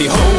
everybody home.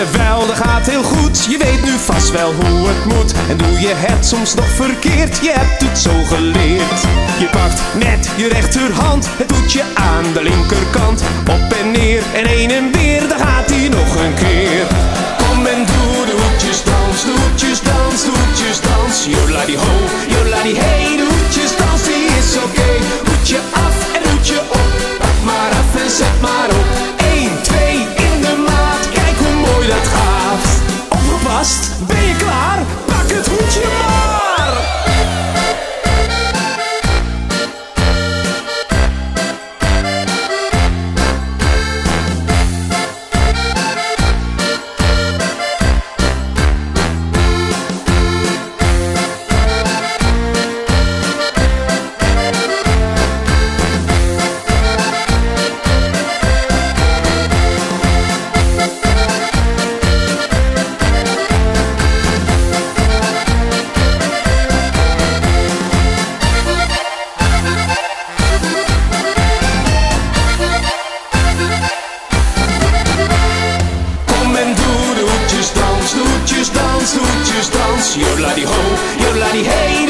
Zie je wel, dat gaat heel goed. Je weet nu vast wel hoe het moet. En doe je het soms nog verkeerd, je hebt het zo geleerd. Je pakt met je rechterhand het doetje aan de linkerkant. Op en neer en heen en weer, dan gaat hij nog een keer. yes, yo bloody ho, yo bloody hey.